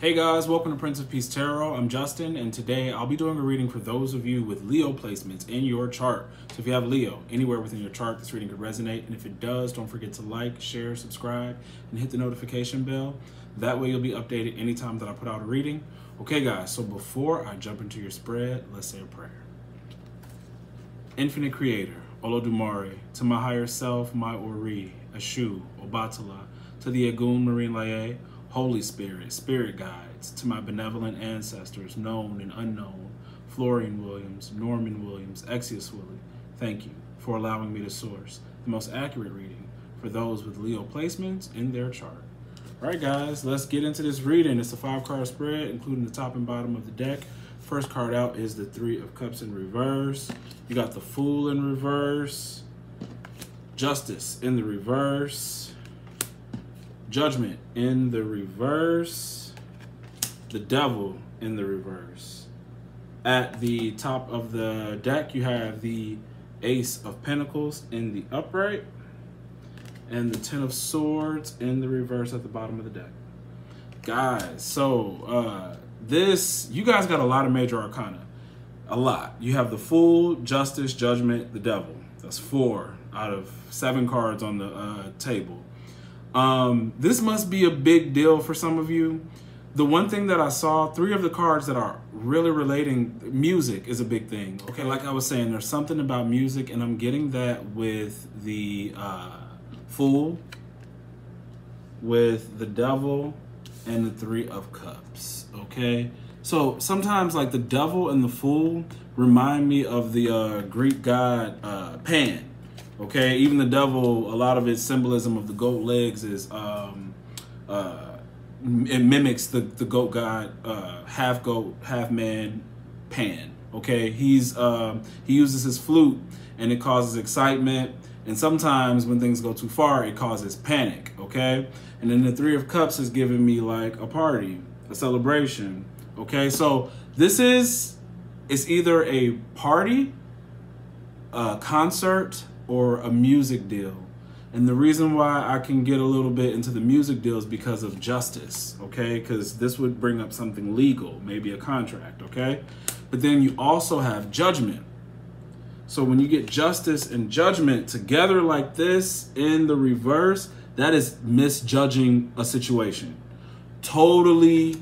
Hey guys, welcome to Prince of Peace Tarot. I'm Justin, and today I'll be doing a reading for those of you with Leo placements in your chart. So if you have Leo anywhere within your chart, this reading could resonate. And if it does, don't forget to like, share, subscribe, and hit the notification bell. That way you'll be updated anytime that I put out a reading. Okay guys, so before I jump into your spread, let's say a prayer. Infinite Creator, Olodumare, to my higher self, my Ori, Ashu, Obatala, to the Agun Marine Laye, Holy Spirit, Spirit Guides, to my benevolent ancestors, known and unknown, Florian Williams, Norman Williams, Exius Willie, thank you for allowing me to source the most accurate reading for those with Leo placements in their chart. All right, guys, let's get into this reading. It's a five card spread, including the top and bottom of the deck. First card out is the Three of Cups in reverse. You got the Fool in reverse, Justice in the reverse, Judgment in the reverse. The Devil in the reverse. At the top of the deck, you have the Ace of Pentacles in the upright and the Ten of Swords in the reverse at the bottom of the deck. Guys, so uh, this, you guys got a lot of major arcana. A lot. You have the Fool, Justice, Judgment, the Devil. That's four out of seven cards on the uh, table. Um, this must be a big deal for some of you. The one thing that I saw, three of the cards that are really relating, music is a big thing. Okay, like I was saying, there's something about music, and I'm getting that with the uh, Fool, with the Devil, and the Three of Cups. Okay, so sometimes like the Devil and the Fool remind me of the uh, Greek god uh, Pan Okay, even the devil, a lot of its symbolism of the goat legs is um, uh, it mimics the the goat god, uh, half goat, half man, Pan. Okay, he's um, he uses his flute and it causes excitement, and sometimes when things go too far, it causes panic. Okay, and then the Three of Cups is giving me like a party, a celebration. Okay, so this is it's either a party, a concert or a music deal. And the reason why I can get a little bit into the music deal is because of justice, okay? Because this would bring up something legal, maybe a contract, okay? But then you also have judgment. So when you get justice and judgment together like this in the reverse, that is misjudging a situation. Totally,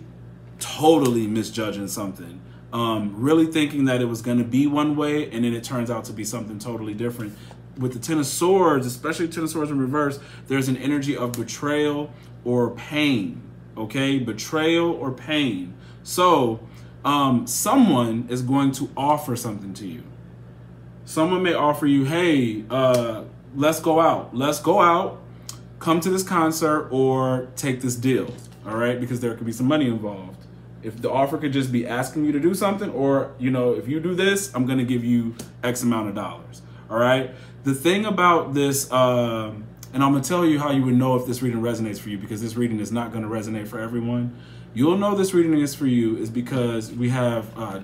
totally misjudging something. Um, really thinking that it was going to be one way and then it turns out to be something totally different with the Ten of Swords, especially Ten of Swords in reverse, there's an energy of betrayal or pain. Okay, betrayal or pain. So, um, someone is going to offer something to you. Someone may offer you, hey, uh, let's go out. Let's go out, come to this concert, or take this deal. All right, because there could be some money involved. If the offer could just be asking you to do something, or, you know, if you do this, I'm going to give you X amount of dollars. All right. The thing about this, um, and I'm going to tell you how you would know if this reading resonates for you because this reading is not going to resonate for everyone. You'll know this reading is for you is because we have uh,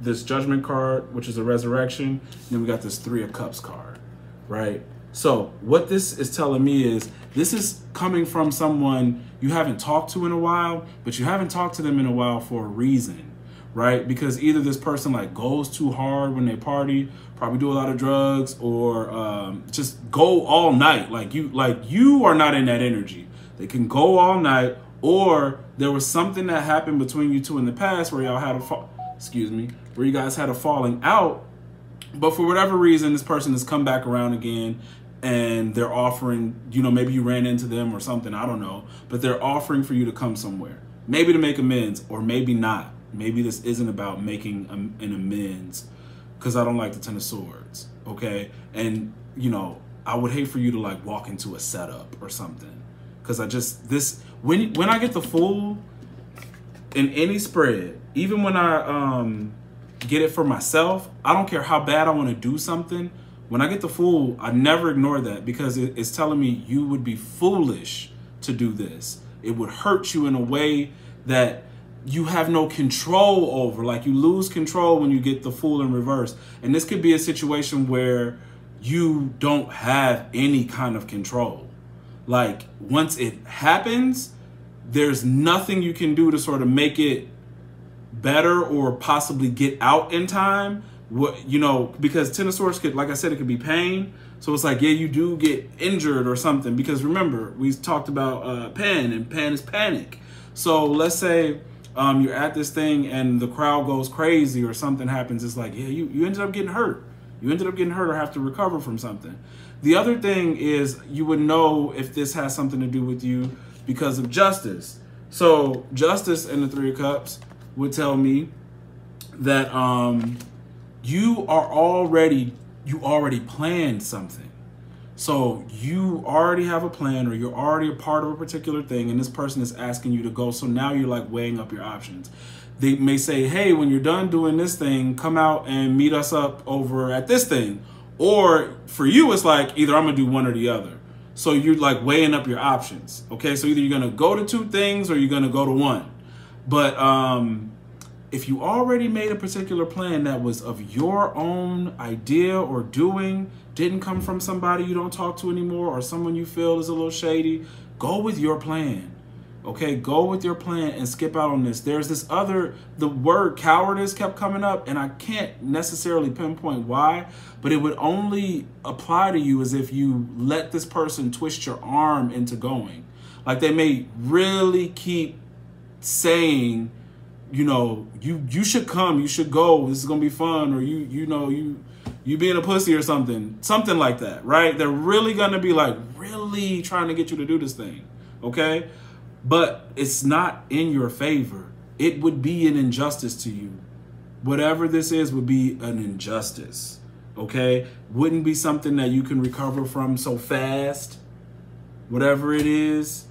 this judgment card, which is a resurrection, and then we got this three of cups card, right? So what this is telling me is this is coming from someone you haven't talked to in a while, but you haven't talked to them in a while for a reason right? Because either this person like goes too hard when they party, probably do a lot of drugs, or um, just go all night. Like you, like you are not in that energy. They can go all night, or there was something that happened between you two in the past where y'all had a. Excuse me, where you guys had a falling out, but for whatever reason, this person has come back around again. And they're offering, you know, maybe you ran into them or something, I don't know, but they're offering for you to come somewhere. Maybe to make amends, or maybe not maybe this isn't about making an amends because I don't like the Ten of Swords, okay? And, you know, I would hate for you to like walk into a setup or something because I just, this, when, when I get the Fool in any spread, even when I um, get it for myself, I don't care how bad I want to do something. When I get the Fool, I never ignore that because it, it's telling me you would be foolish to do this. It would hurt you in a way that you have no control over. Like you lose control when you get the fool in reverse. And this could be a situation where you don't have any kind of control. Like once it happens, there's nothing you can do to sort of make it better or possibly get out in time. What you know, because Ten of Swords could, like I said, it could be pain. So it's like, yeah, you do get injured or something. Because remember, we talked about uh, pan, and pan is panic. So let's say um, you're at this thing and the crowd goes crazy or something happens. It's like, yeah, you, you ended up getting hurt. You ended up getting hurt or have to recover from something. The other thing is you would know if this has something to do with you because of justice. So justice in the Three of Cups would tell me that um, you are already you already planned something. So you already have a plan or you're already a part of a particular thing and this person is asking you to go. So now you're like weighing up your options. They may say, hey, when you're done doing this thing, come out and meet us up over at this thing. Or for you, it's like either I'm gonna do one or the other. So you're like weighing up your options. Okay, so either you're gonna go to two things or you're gonna go to one. But um, if you already made a particular plan that was of your own idea or doing, didn't come from somebody you don't talk to anymore or someone you feel is a little shady, go with your plan. Okay, go with your plan and skip out on this. There's this other, the word cowardice kept coming up, and I can't necessarily pinpoint why, but it would only apply to you as if you let this person twist your arm into going. Like they may really keep saying, you know, you you should come, you should go, this is gonna be fun, or you you know you you being a pussy or something, something like that, right? They're really gonna be like really trying to get you to do this thing, okay? But it's not in your favor. It would be an injustice to you. Whatever this is would be an injustice, okay? Wouldn't be something that you can recover from so fast. Whatever it is,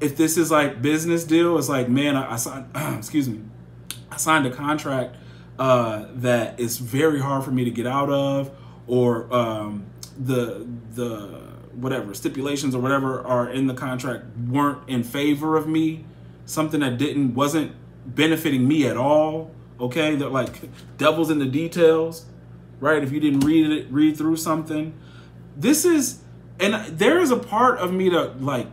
if this is like business deal, it's like, man, I, I signed, excuse me, I signed a contract uh, that is very hard for me to get out of, or um, the the whatever stipulations or whatever are in the contract weren't in favor of me, something that didn't wasn't benefiting me at all. Okay, that like devil's in the details, right? If you didn't read it, read through something, this is, and there is a part of me that like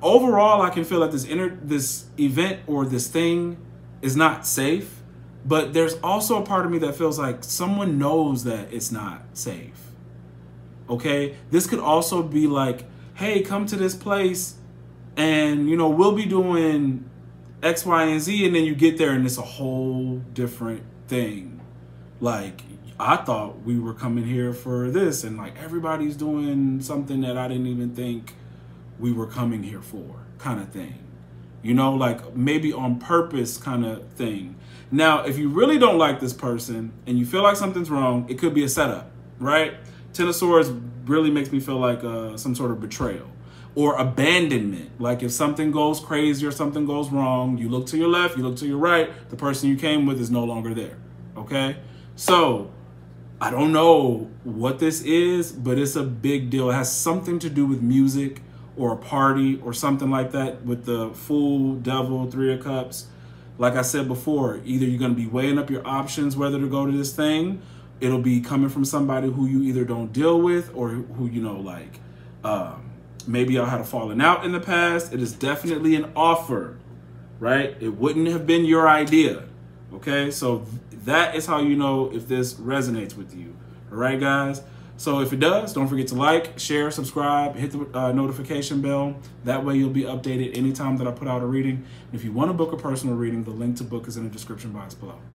overall, I can feel that this inner this event or this thing is not safe. But there's also a part of me that feels like someone knows that it's not safe. Okay, this could also be like, hey, come to this place, and you know we'll be doing X, Y, and Z, and then you get there and it's a whole different thing. Like I thought we were coming here for this, and like everybody's doing something that I didn't even think we were coming here for kind of thing. You know, like maybe on purpose kind of thing. Now, if you really don't like this person and you feel like something's wrong, it could be a setup, right? Ten of Swords really makes me feel like uh, some sort of betrayal or abandonment. Like if something goes crazy or something goes wrong, you look to your left, you look to your right, the person you came with is no longer there. Okay? So I don't know what this is, but it's a big deal. It has something to do with music or a party or something like that with the Fool, Devil, Three of Cups. Like I said before, either you're going to be weighing up your options whether to go to this thing. It'll be coming from somebody who you either don't deal with or who you know, like um, maybe y'all had a falling out in the past. It is definitely an offer, right? It wouldn't have been your idea. Okay, so that is how you know if this resonates with you. All right, guys. So if it does, don't forget to like, share, subscribe, hit the uh, notification bell. That way you'll be updated anytime that I put out a reading. if you want to book a personal reading, the link to book is in the description box below.